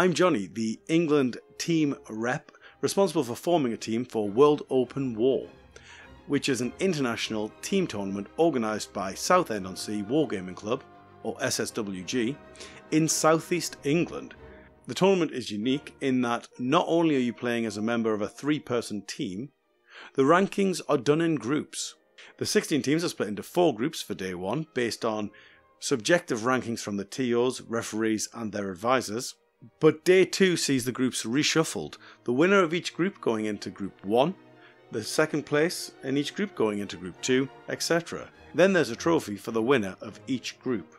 I'm Jonny, the England team rep responsible for forming a team for World Open War, which is an international team tournament organised by Southend on Sea Wargaming Club, or SSWG, in southeast England. The tournament is unique in that not only are you playing as a member of a three person team, the rankings are done in groups. The 16 teams are split into four groups for day one based on subjective rankings from the TOs, referees, and their advisors. But day two sees the groups reshuffled, the winner of each group going into group one, the second place in each group going into group two, etc. Then there's a trophy for the winner of each group.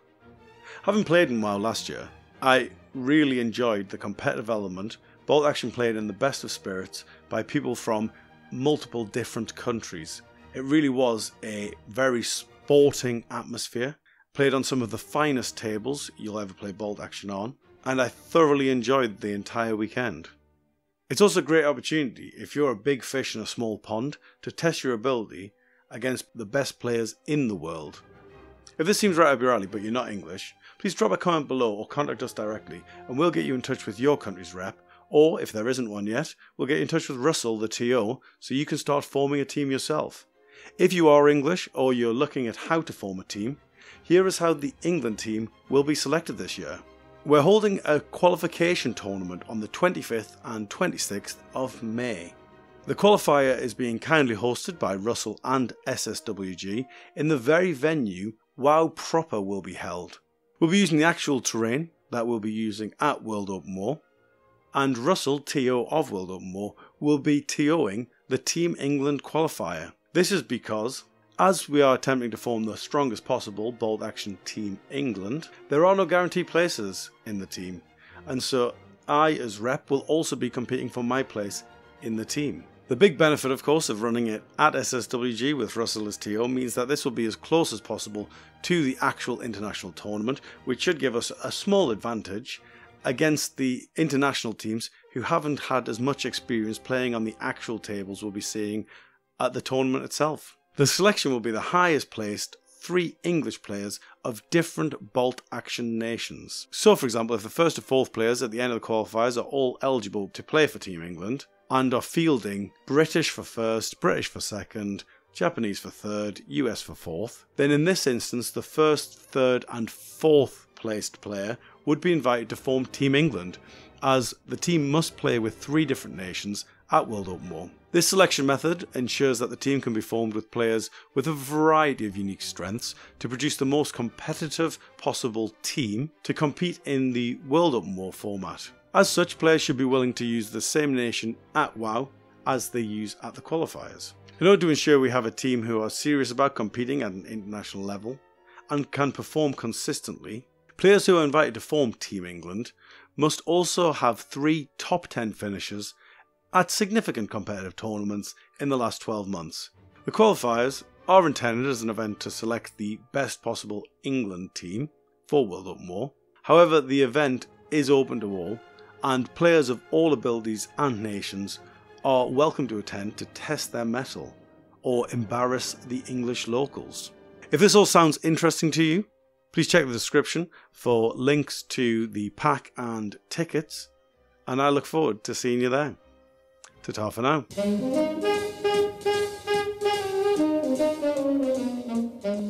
Having played in WoW last year, I really enjoyed the competitive element, bolt action played in the best of spirits by people from multiple different countries. It really was a very sporting atmosphere, played on some of the finest tables you'll ever play bolt action on, and I thoroughly enjoyed the entire weekend. It's also a great opportunity if you're a big fish in a small pond to test your ability against the best players in the world. If this seems right up your alley but you're not English, please drop a comment below or contact us directly and we'll get you in touch with your country's rep. Or if there isn't one yet, we'll get in touch with Russell, the TO, so you can start forming a team yourself. If you are English or you're looking at how to form a team, here is how the England team will be selected this year. We're holding a qualification tournament on the 25th and 26th of May. The qualifier is being kindly hosted by Russell and SSWG in the very venue WoW proper will be held. We'll be using the actual terrain that we'll be using at World Open War, and Russell, TO of World Open War, will be TOing the Team England qualifier. This is because, as we are attempting to form the strongest possible bolt action Team England, there are no guaranteed places in the team, and so I, as rep, will also be competing for my place in the team. The big benefit, of course, of running it at SSWG with Russell as TO means that this will be as close as possible to the actual international tournament, which should give us a small advantage against the international teams who haven't had as much experience playing on the actual tables we'll be seeing at the tournament itself. The selection will be the highest placed three English players of different bolt action nations. So, for example, if the first to fourth players at the end of the qualifiers are all eligible to play for Team England, and are fielding British for first, British for second, Japanese for third, US for fourth, then in this instance the first, third, and fourth placed player would be invited to form Team England, as the team must play with three different nations at World Open War. This selection method ensures that the team can be formed with players with a variety of unique strengths to produce the most competitive possible team to compete in the World Open War format. As such, players should be willing to use the same nation at WoW as they use at the qualifiers. In order to ensure we have a team who are serious about competing at an international level and can perform consistently, players who are invited to form Team England must also have three top 10 finishes at significant competitive tournaments in the last 12 months. The qualifiers are intended as an event to select the best possible England team for World Open War. However, the event is open to all and players of all abilities and nations are welcome to attend to test their mettle or embarrass the English locals. If this all sounds interesting to you, please check the description for links to the pack and tickets, and I look forward to seeing you there. Ta-ta for now.